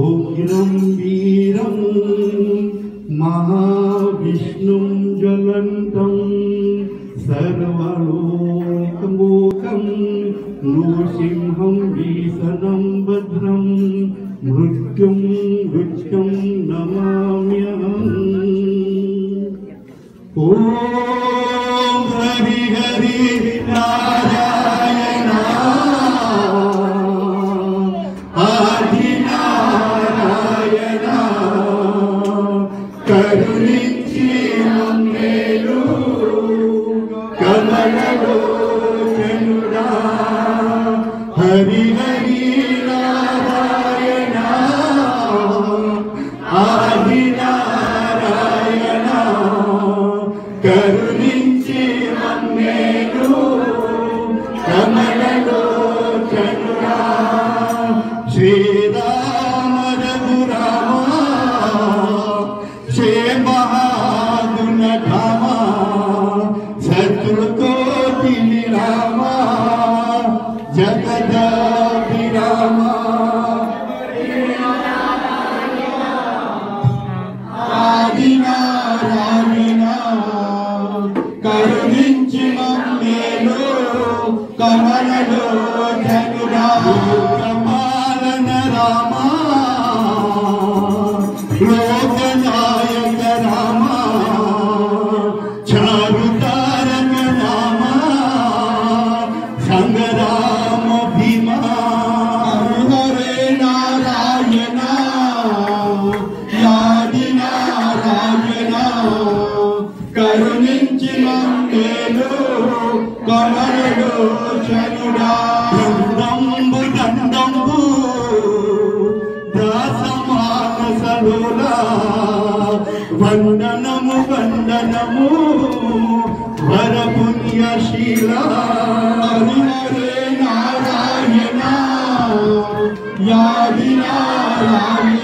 उग्रं वीरं महाविष्णुं ज्वलन्तं सर्वलोकमोकं नृसिंहं भीषणं भद्रं मृत्युं मृत्युं नमाम्यहम् ॐ हरि हरि Karunin శత్రుకోటి రామ జగదాభిరామ ఆదినారాయణ కరుణించి మమ్మేలు కమలలో కరుణించిన నేను కమలుడు శనుడా దంబు దండంబు దాసమానసలురా వందనము వందనము వరపుణ్యశీలా.